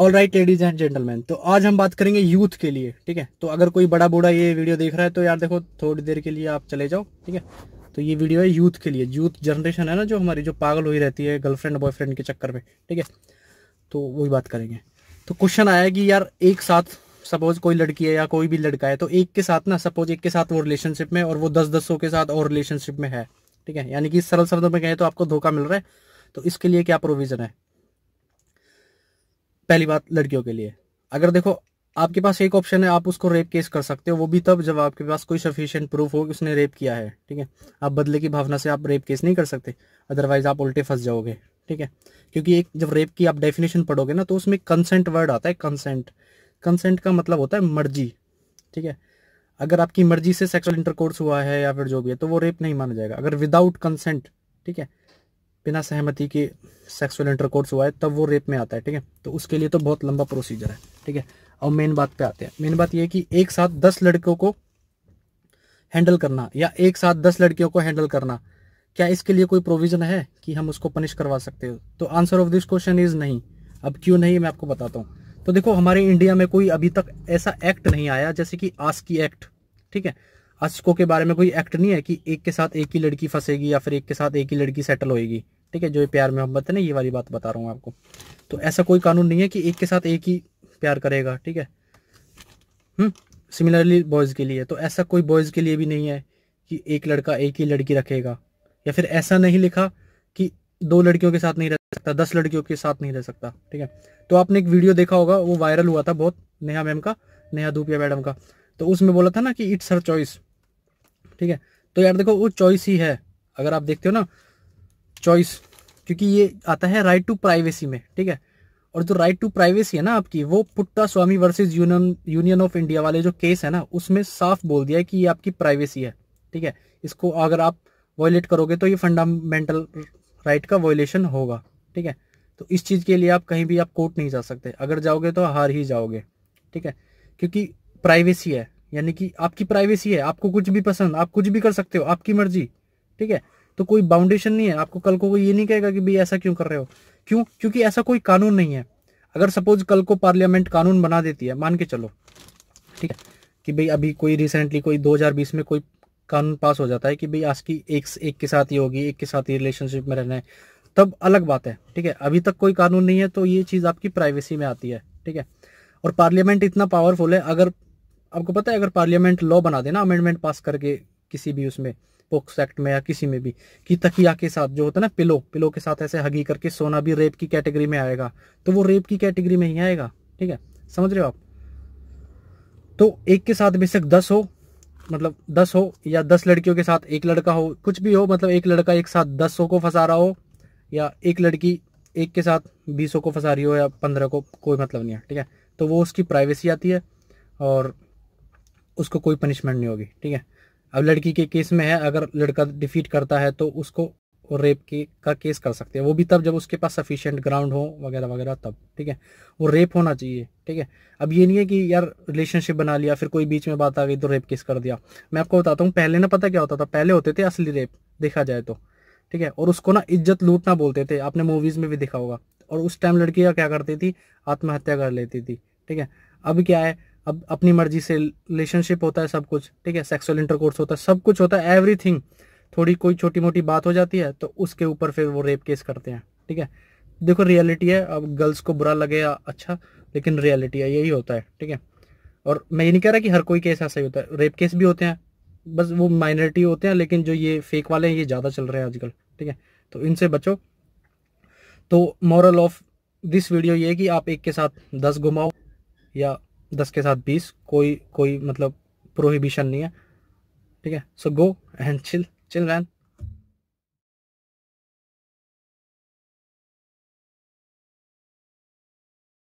All right ladies and gentleman तो आज हम बात करेंगे यूथ के लिए, ठीक है? तो अगर कोई बड़ा बूढ़ा ये वीडियो देख रहा है तो यार देखो, थोड़ी देर के लिए आप चले जाओ, ठीक है? तो ये वीडियो है यूथ के लिए यूथ जनरेशन है ना जो हमारी, जो पागल हुई रहती है गर्लफ्रेंड बॉयफ्रेंड के चक्कर में, ठीक है? तो वही बात करेंगे। तो क्वेश्चन आया कि यार एक साथ सपोज़ कोई लड़की है या कोई भी लड़का है तो एक के साथ ना सपोज़ एक के साथ वो रिलेशनशिप में, और वो दस दसों के साथ और रिलेशनशिप में है, ठीक है? यानी कि सरल शब्दों में कहें तो आपको धोखा मिल रहा है तो इसके लिए क्या प्रोविज़न है? पहली बात लड़कियों के लिए। अगर देखो, आपके पास एक ऑप्शन है, आप उसको रेप केस कर सकते हो, वो भी तब जब आपके पास कोई सफिशियंट प्रूफ हो कि उसने रेप किया है, ठीक है? आप बदले की भावना से आप रेप केस नहीं कर सकते अदरवाइज़ आप उल्टे फंस जाओगे, ठीक है? क्योंकि एक, जब रेप की आप डेफिनेशन पढ़ोगे ना तो उसमें कंसेंट वर्ड आता है कंसेंट कंसेंट का मतलब होता है मर्ज़ी, ठीक है? अगर आपकी मर्ज़ी से सेक्सुअल इंटरकोर्स हुआ है या फिर जो भी है तो वो रेप नहीं माना जाएगा। अगर विदाउट कंसेंट ठीक है? बिना सहमति के सेक्सुअल इंटरकोर्स हुआ है, तब वो रेप में आता है, ठीक है? तो उसके लिए तो बहुत लंबा प्रोसीजर है, ठीक है? और मेन बात पे आते हैं। मेन बात ये है कि एक साथ दस लड़कियों को हैंडल करना या एक साथ दस लड़कियों को हैंडल करना, क्या इसके लिए कोई प्रोविज़न है कि हम उसको पनिश करवा सकते हो? तो answer of this question is नहीं। अब क्यों नहीं, मैं आपको बताता हूँ। तो देखो, हमारे इंडिया में कोई अभी तक ऐसा एक्ट नहीं आया जैसे कि आस्की एक्ट ठीक है? आस्को के बारे में कोई एक्ट नहीं है कि एक के साथ एक ही लड़की फंसेगी या फिर एक के साथ एक ही लड़की सेटल होएगी। ठीक है, जो प्यार मोहब्बत है ना, ये वाली बात बता रहा हूँ आपको। तो ऐसा कोई कानून नहीं है कि एक के साथ एक ही प्यार करेगा, ठीक है? हम्म सिमिलरली बॉयज़ के लिए। तो ऐसा कोई बॉयज़ के लिए भी नहीं है कि एक लड़का एक ही लड़की रखेगा। या फिर ऐसा नहीं लिखा कि दो लड़कियों के साथ नहीं रह सकता, दस लड़कियों के साथ नहीं रह सकता, ठीक है? तो आपने एक वीडियो देखा होगा, वो वायरल हुआ था बहुत, नेहा मैम का, नेहा धूपिया मैडम का। तो उसमें बोला था ना कि इट्स हर चॉइस ठीक है? तो यार देखो, वो चॉइस ही है। अगर आप देखते हो ना चॉइस क्योंकि ये आता है राइट टू प्राइवेसी में, ठीक है? और जो राइट टू प्राइवेसी है ना आपकी, वो Puttaswamy versus union union of India वाले जो केस है ना, उसमें साफ़ बोल दिया है कि ये आपकी प्राइवेसी है, ठीक है? इसको अगर आप वॉयलेट करोगे तो ये फंडामेंटल राइट का वॉयलेशन होगा, ठीक है? तो इस चीज़ के लिए आप कहीं भी आप कोर्ट नहीं जा सकते। अगर जाओगे तो हार ही जाओगे, ठीक है? क्योंकि प्राइवेसी है, यानी कि आपकी प्राइवेसी है, आपको कुछ भी पसंद, आप कुछ भी कर सकते हो, आपकी मर्ज़ी, ठीक है? तो कोई बाउंडेशन नहीं है। आपको कल को कोई ये नहीं कहेगा कि भाई ऐसा क्यों कर रहे हो? क्यों? क्योंकि ऐसा कोई कानून नहीं है। अगर सपोज़ कल को पार्लियामेंट कानून बना देती है, मान के चलो, ठीक है? कि भाई अभी कोई रिसेंटली कोई 2020 में कोई कानून पास हो जाता है कि भाई आज की एक एक के साथ ही होगी, एक के साथ ही रिलेशनशिप में रहना है, तब अलग बात है, ठीक है? अभी तक कोई कानून नहीं है तो ये चीज़ आपकी प्राइवेसी में आती है, ठीक है? और पार्लियामेंट इतना पावरफुल है, अगर, आपको पता है, अगर पार्लियामेंट लॉ बना देना अमेंडमेंट पास करके किसी भी उसमें पोक्स एक्ट में या किसी में भी, कि तकिया के साथ जो होता है ना, पिलो पिलो के साथ ऐसे हगी करके सोना भी रेप की कैटेगरी में आएगा तो वो रेप की कैटेगरी में ही आएगा, ठीक है? समझ रहे हो आप? तो एक के साथ बेशक दस हो मतलब दस हो, या दस लड़कियों के साथ एक लड़का हो, कुछ भी हो मतलब एक लड़का एक साथ दसों को फंसा रहा हो, या एक लड़की एक के साथ बीसों को फंसा रही हो, या पंद्रह को, कोई मतलब नहीं है, ठीक है? तो वो उसकी प्राइवेसी आती है, और उसको कोई पनिशमेंट नहीं होगी, ठीक है? अब लड़की के केस में है, अगर लड़का डिफीट करता है तो उसको रेप के, का केस कर सकते हैं। वो भी तब जब उसके पास सफिशिएंट ग्राउंड हो, वगैरह वगैरह, तब, ठीक है? वो रेप होना चाहिए, ठीक है? अब ये नहीं है कि यार रिलेशनशिप बना लिया, फिर कोई बीच में बात आ गई तो रेप केस कर दिया। मैं आपको बताता हूँ, पहले ना पता क्या होता था? पहले होते थे असली रेप देखा जाए तो ठीक है? और उसको ना इज़्ज़त लूटना बोलते थे। आपने मूवीज़ में भी देखा होगा। और उस टाइम लड़कियाँ क्या करती थी? आत्महत्या कर लेती थी, ठीक है? अब क्या है? अब अपनी मर्ज़ी से रिलेशनशिप होता है सब कुछ, ठीक है? सेक्सुअल इंटरकोर्स होता है, सब कुछ होता है एवरीथिंग थोड़ी कोई छोटी मोटी बात हो जाती है तो उसके ऊपर फिर वो रेप केस करते हैं, ठीक है? देखो रियलिटी है, अब गर्ल्स को बुरा लगे या अच्छा लेकिन रियलिटी है, यही होता है, ठीक है? और मैं ये नहीं कह रहा कि हर कोई केस ऐसा ही होता है रेप केस भी होते हैं, बस वो माइनॉरिटी होते हैं, लेकिन जो ये फेक वाले हैं, ये ज़्यादा चल रहे हैं आजकल, ठीक है? तो इनसे बचो। तो मॉरल ऑफ़ दिस वीडियो ये कि आप एक के साथ दस घुमाओ या दस के साथ बीस, कोई कोई मतलब प्रोहिबिशन नहीं है। ठीक है? So go and chill chill man